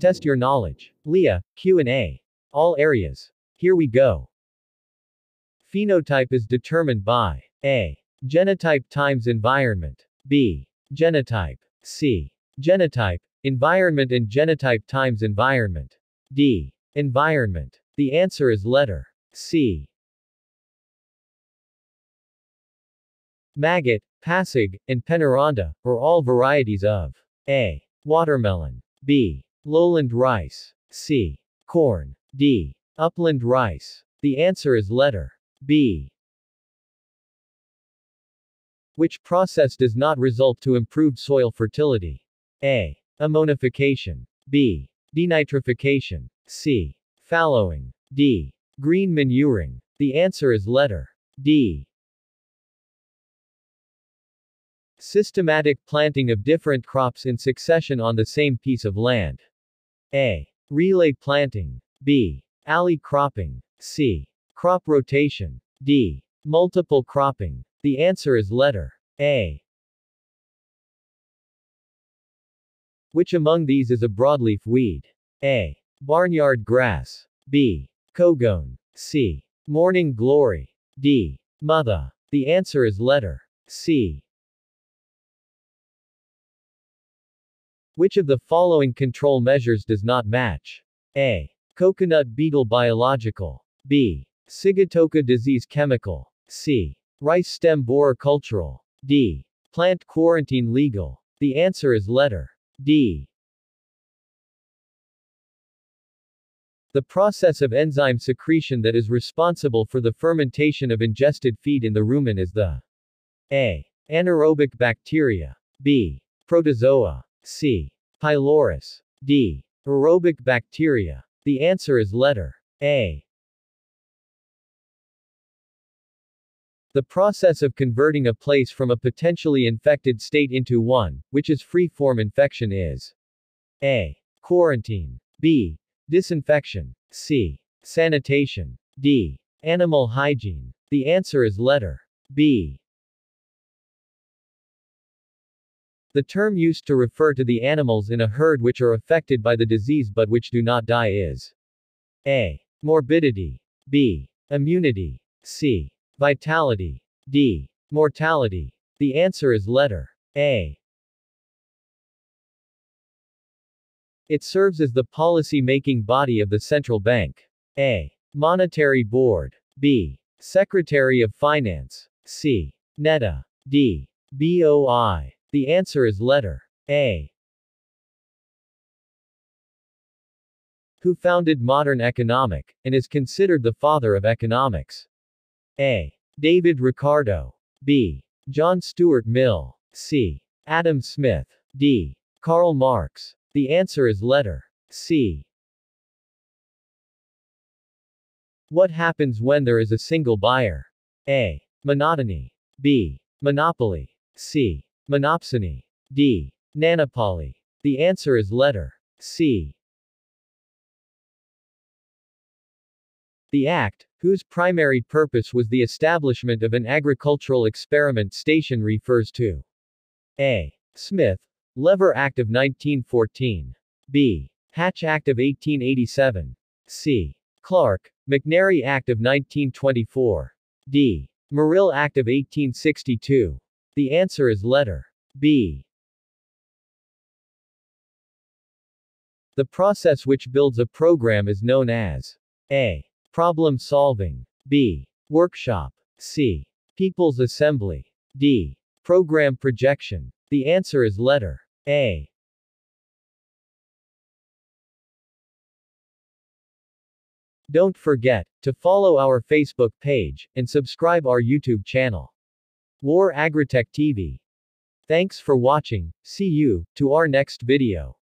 Test your knowledge. LEA, Q&A. All areas. Here we go. Phenotype is determined by A. Genotype times environment. B. Genotype. C. Genotype, environment and genotype times environment. D. Environment. The answer is letter C. Maggot, Pasig, and Peñaranda, are all varieties of A. Watermelon. B. Lowland rice. C. Corn. D. Upland rice. The answer is letter B. Which process does not result to improved soil fertility? A. Ammonification. B. Denitrification. C. Fallowing. D. Green manuring. The answer is letter D. Systematic planting of different crops in succession on the same piece of land. A. Relay planting. B. Alley cropping. C. Crop rotation. D. Multiple cropping. The answer is letter A. Which among these is a broadleaf weed? A. Barnyard grass. B. Cogon. C. Morning glory. D. Mother. The answer is letter C. Which of the following control measures does not match? A. Coconut beetle biological. B. Sigatoka disease chemical. C. Rice stem borer cultural. D. Plant quarantine legal. The answer is letter D. The process of enzyme secretion that is responsible for the fermentation of ingested feed in the rumen is the A. Anaerobic bacteria. B. Protozoa. C. Pylorus. D. Aerobic bacteria. The answer is letter A. The process of converting a place from a potentially infected state into one, which is free-form infection is A. Quarantine. B. Disinfection. C. Sanitation. D. Animal hygiene. The answer is letter B. The term used to refer to the animals in a herd which are affected by the disease but which do not die is A. Morbidity. B. Immunity. C. Vitality. D. Mortality. The answer is letter A. It serves as the policy-making body of the central bank. A. Monetary Board. B. Secretary of Finance. C. NEDA. D. BOI. The answer is letter A. Who founded modern economic, and is considered the father of economics? A. David Ricardo. B. John Stuart Mill. C. Adam Smith. D. Karl Marx. The answer is letter C. What happens when there is a single buyer? A. Monotony. B. Monopoly. C. Monopsony. D. Nanopoly. The answer is letter C. The Act, whose primary purpose was the establishment of an agricultural experiment station refers to A. Smith, Lever Act of 1914. B. Hatch Act of 1887. C. Clarke, McNary Act of 1924. D. Morrill Act of 1862. The answer is letter B. The process which builds a program is known as A. Problem solving. B. Workshop. C. People's Assembly. D. Program projection. The answer is letter A. Don't forget to follow our Facebook page and subscribe our YouTube channel. War Agritech TV. Thanks for watching, see you, to our next video.